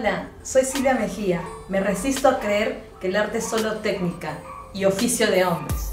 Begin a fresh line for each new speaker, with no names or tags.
Hola, soy Silvia Mejía. Me resisto a creer que el arte es solo técnica y oficio de hombres.